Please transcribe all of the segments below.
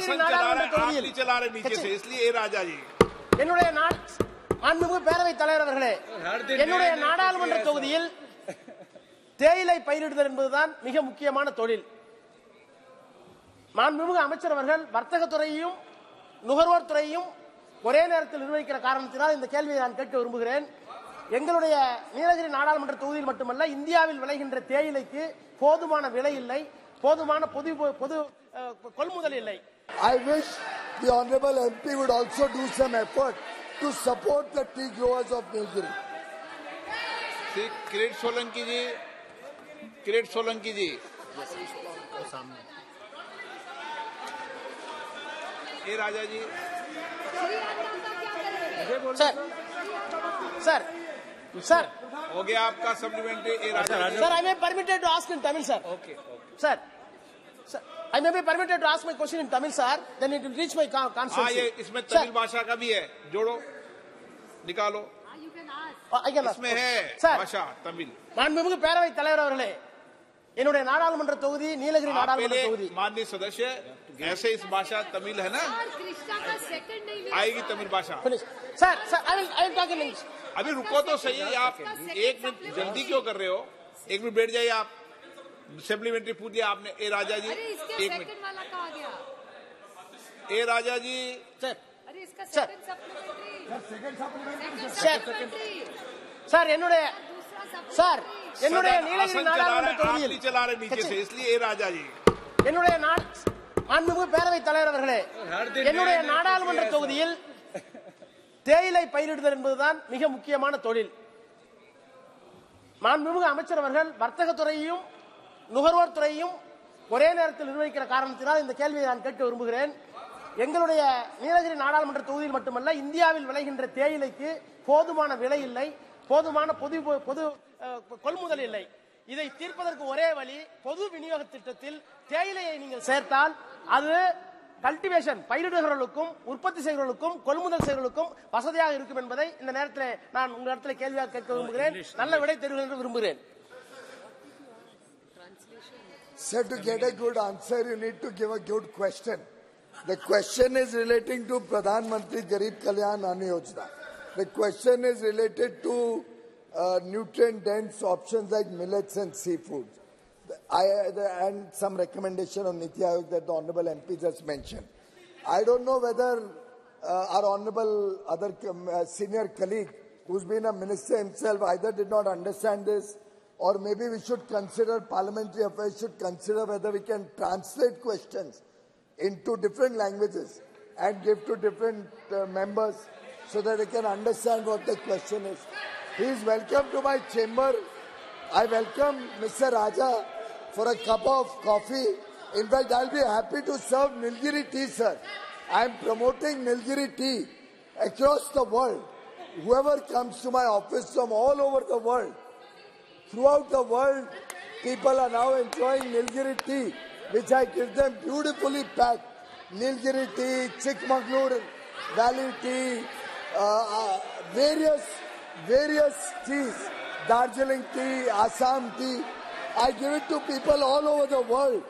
நீலகிரி आसन चला நாடாளுமன்ற रहे हैं आप தொகுதியில் नहीं चला रहे नीचे से इसलिए ए राजा जी என்னுடைய நா- மாண்புமிகு பேரவைத் தலைவர் அவர்களே என்னுடைய நாடாளுமன்ற தொகுதியில் தேயிலை பயிரிடுதல் என்பதுதான் மிக முக்கியமான தொழில் மாண்புமிகு அமைச்சர் அவர்கள் வர்த்தகத்துறையையும் நுகர்வோர் துறையையும் ஒரே நேரத்தில் நிர்வகிக்கிற காரணத்தினால் இந்த கேள்வியை நான் கேட்க விரும்புகிறேன் எங்களுடைய நீலகிரி நாடாளுமன்ற தொகுதியில் மட்டுமல்ல இந்தியாவில் விளைகின்ற தேயிலைக்கு போதுமான விலை இல்லை போதுமான பொது பொது அஹ், கொள்முதல் இல்லை I wish the Honorable MP would also do some effort to support the tea growers of Nilgiri. Shri Kirit Solanki ji Kirit Solanki ji A Raja ji sir sir sir हो गया आपका supplementary A Raja ji Sir, I may permitted to ask in Tamil, sir. Okay. Sir, sir, I may be permitted to ask my question in Tamil, sir. Then it will reach my con- हाँ constituency. ये इसमें Sir, Tamil भाषा का भी है जोड़ो निकालो uh, I can ask. इसमें है Sir, भाषा तमिल மாண்புமிகு பேரவைத் தலைவர் அவர்களே என்னுடைய நாடாளுமன்ற தொகுதி நீலகிரி आप நாடாளுமன்ற पहले தொகுதி माननीय सदस्य ऐसे इस भाषा तमिल है ना कृष्णा का सेकंड नहीं ले आएगी तमिल भाषा Finish. Sir, sir, I will, I will talk in English. अभी रुको तो सही आप एक मिनट जल्दी क्यों कर रहे हो एक मिनट बैठ जाइए आप सप्लीमेंट्री पूछ लिया आपने ए राजा जी अरे इसके एक मिनट सेकंड वाला कहा गया ए राजा जी Sir, अरे इसका Sir. Second supplementary second Sir. Supplementary sir, என்னுடைய दूसरा சார் सप्लीमेंट्री என்னுடைய सदन நீலகிரி आसन चला நாடாளுமன்ற रहे हैं आप தொகுதியில் नहीं चला रहे नीचे से इसलिए ए राजा जी என்னுடைய நா- மாண்புமிகு பேரவைத் தலைவர் அவர்களே என்னுடைய நாடாளுமன்ற தொகுதியில் தேயிலை பயிரிடுதல் என்பதுதான் மிக முக்கியமான தொழில் மாண்புமிகு அமைச்சர் அவர்கள் வர்த்தகத்துறையையும் நுகர்வோர் துறையையும் ஒரே நேரத்தில் நிர்வகிக்கிற காரணத்தினால் இந்த கேள்வியை நான் கேட்க விரும்புகிறேன். எங்களுடைய நீலகிரி நாடாளுமன்ற தொகுதியில் மட்டுமல்ல இந்தியாவில் விளைகின்ற தேயிலைக்கு போதுமான விலை இல்லை. போதுமான பொது பொது கொள்முதல் இல்லை. இதை தீர்ப்பதற்கு ஒரே வழி பொது விநியோக திட்டத்தில் தேயிலையை நீங்கள் சேர்த்தால் அது கல்டிவேஷன் பயிரிடுகிறவர்களுக்கும் உற்பத்தி செய்கிறவர்களுக்கும் கொள்முதல் செய்கிறவர்களுக்கும் வசதியாக இருக்கும் என்பதை இந்த நேரத்தில் நான் உங்க இடத்துல கேள்வியாக கேட்க விரும்புகிறேன். நல்ல விடை என்று விரும்புகிறேன். Sir, to get a good answer, you need to give a good question. The question is relating to Pradhan Mantri Garib Kalyan Anna Yojana. The question is related to uh, nutrient-dense options like millets and seafood. I, the, and some recommendation on Niti Aayog that the Honorable MP just mentioned. I don't know whether uh, our Honorable other uh, senior colleague, who's been a minister himself, either did not understand this or maybe we should consider, parliamentary affairs should consider whether we can translate questions into different languages and give to different uh, members so that they can understand what the question is. He is welcome to my chamber. I welcome Mr. Raja for a cup of coffee. In fact, I'll be happy to serve Nilgiri tea, sir. I am promoting Nilgiri tea across the world. Whoever comes to my office from all over the world, throughout the world, people are now enjoying Nilgiri tea, which I give them beautifully packed. Nilgiri tea, Chikmagalur Valley tea, uh, uh, various, various teas, Darjeeling tea, Assam tea. I give it to people all over the world.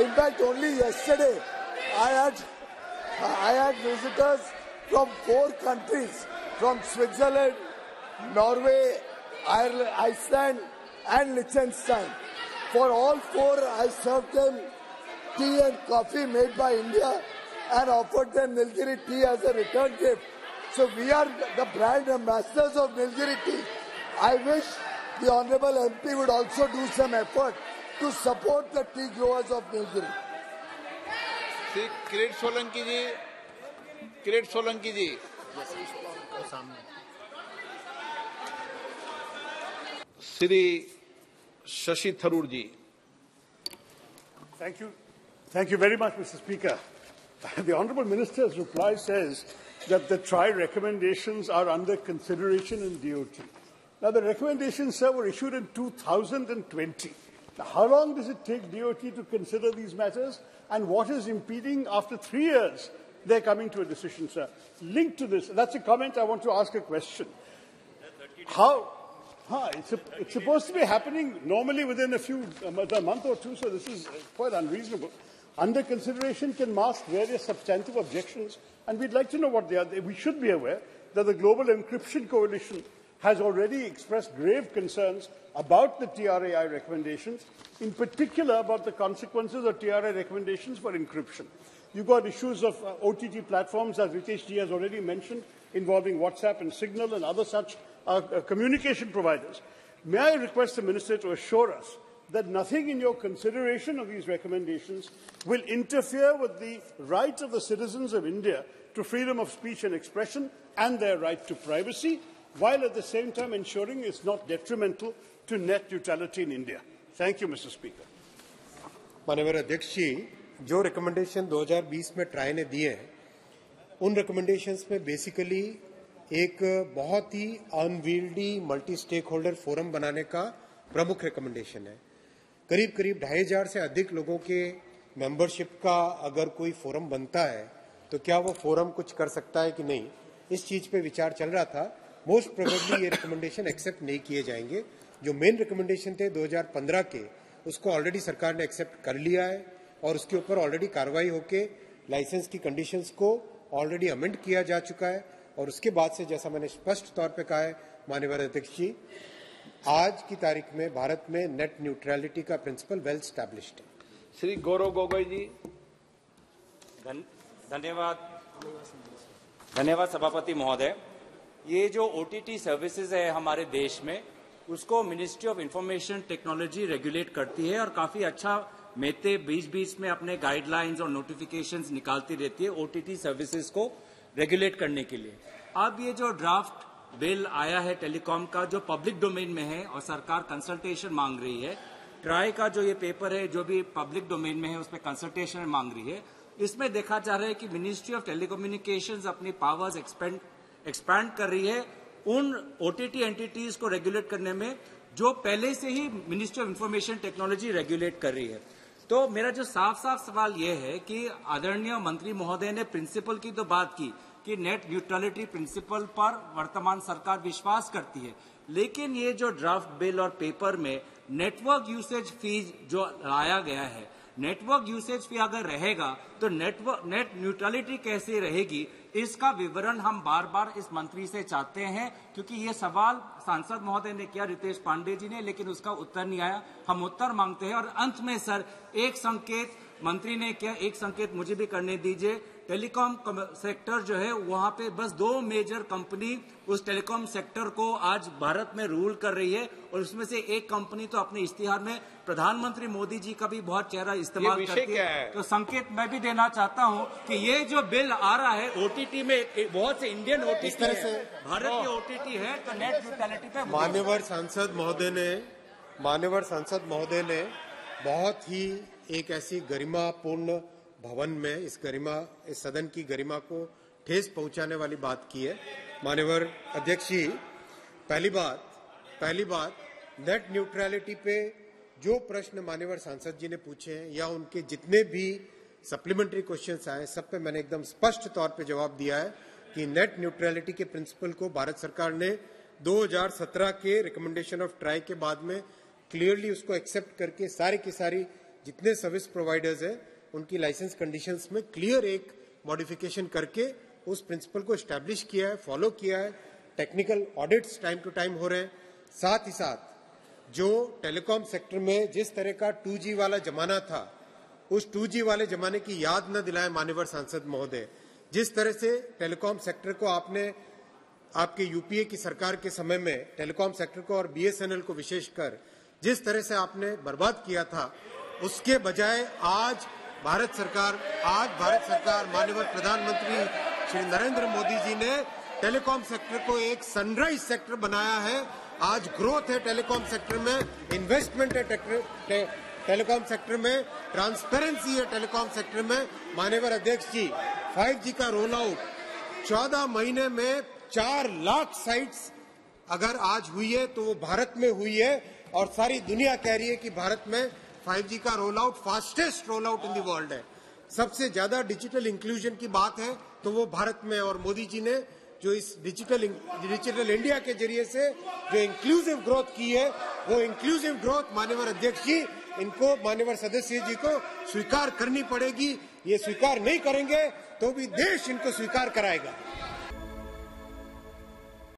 In fact, only yesterday, I had, I had visitors from four countries, from Switzerland, Norway, Ireland, Iceland, and Liechtenstein. For all four, I served them tea and coffee made by India and offered them Nilgiri tea as a return gift. So we are the brand ambassadors of Nilgiri tea. I wish the Honorable MP would also do some effort to support the tea growers of Nilgiri. See, Kirit Solanki ji, Kirit Solanki ji. Yes, Thank you. Thank you very much, Mr. Speaker. The Honourable Minister's reply says that the TRI recommendations are under consideration in DOT. Now, the recommendations, sir, were issued in 2020. Now, how long does it take DOT to consider these matters? And what is impeding, after three years, they're coming to a decision, sir? Linked to this, that's a comment, I want to ask a question. How, Huh, it's, a- it's supposed to be happening normally within a few, a month or two, so this is quite unreasonable. under consideration can mask various substantive objections, and we'd like to know what they are. We should be aware that the Global Encryption Coalition has already expressed grave concerns about the TRAI recommendations, in particular about the consequences of TRAI recommendations for encryption. You've got issues of uh, OTT platforms, as Ritesh has already mentioned, involving WhatsApp and Signal and other such uh, uh, communication providers. May I request the Minister to assure us that nothing in your consideration of these recommendations will interfere with the right of the citizens of India to freedom of speech and expression and their right to privacy, while at the same time ensuring it's not detrimental to net neutrality in India. Thank you, Mr. Speaker. माननीय अध्यक्ष जी जो recommendation 2020 में try ने दिए हैं उन recommendations में basically एक बहुत ही unwieldy multi stakeholder forum बनाने का प्रमुख रिकमेंडेशन है। करीब करीब ढाई हज़ार से अधिक लोगों के मेंबरशिप का अगर कोई फोरम बनता है तो क्या वो फोरम कुछ कर सकता है कि नहीं? इस चीज़ पे विचार चल रहा था। मोस्ट प्रोबेबली ये रिकमेंडेशन एक्सेप्ट नहीं किए जाएँगे। जो मेन रिकमेंडेशन थे 2015 के, उसको ऑलरेडी सरकार ने एक्सेप्ट कर लिया है और उसके ऊपर ऑलरेडी कार्रवाई होके लाइसेंस की कंडीशंस को ऑलरेडी अमेंड किया जा चुका है। और उसके बाद से जैसा मैंने स्पष्ट तौर पे कहा है माननीय अध्यक्ष जी आज की तारीख में भारत में नेट न्यूट्रलिटी का प्रिंसिपल वेल स्टैब्लिश्ड है। श्री गौरव गोगोई जी। धन- धन्यवाद। धन्यवाद सभापति महोदय। ये जो ओटीटी सर्विसेज़ है हमारे देश में उसको ministry of information technology regulate करती है और काफ़ी अच्छा मेते बीच बीच में अपने गाइडलाइंस और नोटिफिकेशंस निकालती रहती है ओटीटी सर्विसेज़ को। रेगुलेट करने के लिए। अब ये जो ड्राफ्ट बिल आया है टेलीकॉम का, जो पब्लिक डोमेन में है और सरकार कंसल्टेशन मांग रही है ट्राई का जो ये पेपर है, जो भी पब्लिक डोमेन में है उसमें कंसल्टेशन मांग रही है। इसमें देखा जा रहा है कि मिनिस्ट्री ऑफ़ टेलीकम्युनिकेशंस अपनी पावर्स एक्सपेंड एक्सपैंड कर रही है। उन ओटीटी एंटिटीज को रेगुलेट करने में, जो पहले से ही ministry of information technology regulate कर रही है। तो मेरा जो साफ़ साफ़ सवाल यह है कि आदरणीय मंत्री महोदय ने प्रिंसिपल की तो बात की कि नेट न्यूट्रलिटी प्रिंसिपल पर वर्तमान सरकार विश्वास करती है। लेकिन ये जो ड्राफ्ट बिल और पेपर में नेटवर्क यूसेज फ़ीस जो लाया गया है, नेटवर्क यूसेज फ़ी अगर रहेगा तो नेटवर्क, नेट न्यूट्रलिटी कैसे रहेगी? इसका विवरण हम बार बार इस मंत्री से चाहते हैं, क्योंकि ये सवाल सांसद महोदय ने किया, रितेश पांडे जी ने, लेकिन उसका उत्तर नहीं आया। हम उत्तर मांगते हैं और अंत में, सर, एक संकेत मंत्री ने किया, एक संकेत मुझे भी करने दीजिए। टेलीकॉम सेक्टर जो है वहाँ पे बस दो मेजर कंपनी उस टेलीकॉम सेक्टर को आज भारत में रूल कर रही है और उसमें से एक कंपनी तो अपने इश्तिहार में प्रधानमंत्री मोदी जी का भी बहुत चेहरा इस्तेमाल करती क्या है? तो संकेत मैं भी देना चाहता हूँ कि ये जो बिल आ रहा है ओटीटी में बहुत से इंडियन ओटीटी तरह है। से- भारत की ओटीटी है तो नेट न्यूट्रलिटी पे मान्यवर सांसद महोदय ने मान्यवर सांसद महोदय ने बहुत ही एक ऐसी गरिमापूर्ण भवन में इस गरिमा, इस सदन की गरिमा को ठेस पहुँचाने वाली बात की है। मान्यवर अध्यक्ष जी, पहली बात पहली बात नेट न्यूट्रलिटी पे जो प्रश्न मान्यवर सांसद जी ने पूछे हैं या उनके जितने भी सप्लीमेंट्री क्वेश्चंस आए सब पे मैंने एकदम स्पष्ट तौर पे जवाब दिया है कि नेट न्यूट्रलिटी के प्रिंसिपल को भारत सरकार ने 2017 के रिकमेंडेशन ऑफ़ ट्राई के बाद में क्लियरली उसको एक्सेप्ट करके सारी की सारी जितने सर्विस प्रोवाइडर्स हैं उनकी लाइसेंस कंडीशंस में क्लियर एक मॉडिफिकेशन करके उस प्रिंसिपल को स्टैब्लिश किया है फॉलो किया है। Technical audits time to time हो रहे हैं। साथ ही साथ जो टेलीकॉम सेक्टर में जिस तरह का 2G वाला जमाना था, उस 2G वाले जमाने की याद न दिलाए मान्यवर सांसद महोदय। जिस तरह से टेलीकॉम सेक्टर को आपने, आपके यूपीए की सरकार के समय में टेलीकॉम सेक्टर को और बीएसएनएल को विशेषकर जिस तरह से आपने बर्बाद किया था, उसके बजाय आज भारत सरकार, आज भारत सरकार, माननीय प्रधानमंत्री श्री नरेंद्र मोदी जी ने टेलीकॉम सेक्टर को एक सनराइज सेक्टर बनाया है। आज ग्रोथ है टेलीकॉम सेक्टर में इन्वेस्टमेंट है टेलीकॉम सेक्टर में ट्रांसपेरेंसी है टेलीकॉम सेक्टर में। मान्यवर अध्यक्ष जी 5G का रोल आउट चौदह महीने में चार लाख साइट्स अगर आज हुई है तो वो भारत में हुई है और सारी दुनिया कह रही है कि भारत में 5G का roll out fastest roll out in the world है। सबसे ज़्यादा डिजिटल इंक्लूजन की बात है तो वो भारत में और मोदी जी ने जो इस डिजिटल डिजिटल इंडिया के ज़रिए से जो इंक्लूसिव ग्रोथ की है, वो इंक्लूसिव ग्रोथ मान्यवर अध्यक्ष जी, इनको मान्यवर सदस्य जी को स्वीकार करनी पड़ेगी। ये स्वीकार नहीं करेंगे तो भी देश इनको स्वीकार कराएगा।